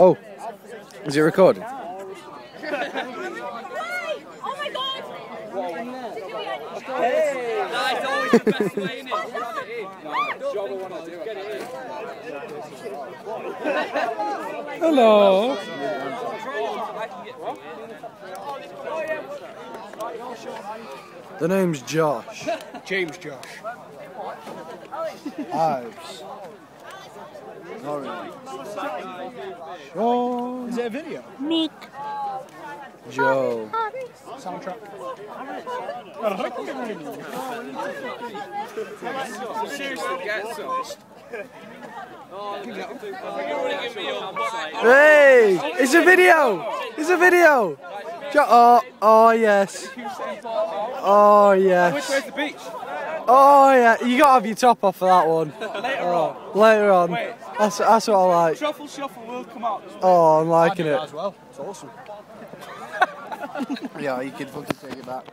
Oh, is it recording? Oh my god! That's always the best way, innit? Hello. The name's Josh. James Josh. Ives. Shaun. Is that a video? Mick. Joe. Soundtrack. Seriously, get some. Hey! It's a video! It's a video! Oh, oh yes. Oh Which yes. way's the beach? Oh yeah. You gotta have your top off for that one. Later on. Later on. Wait. That's, that's what I like. Shuffle, shuffle will come out. Oh, I'm liking it. as well. It's awesome. Yeah, you can fucking take it back.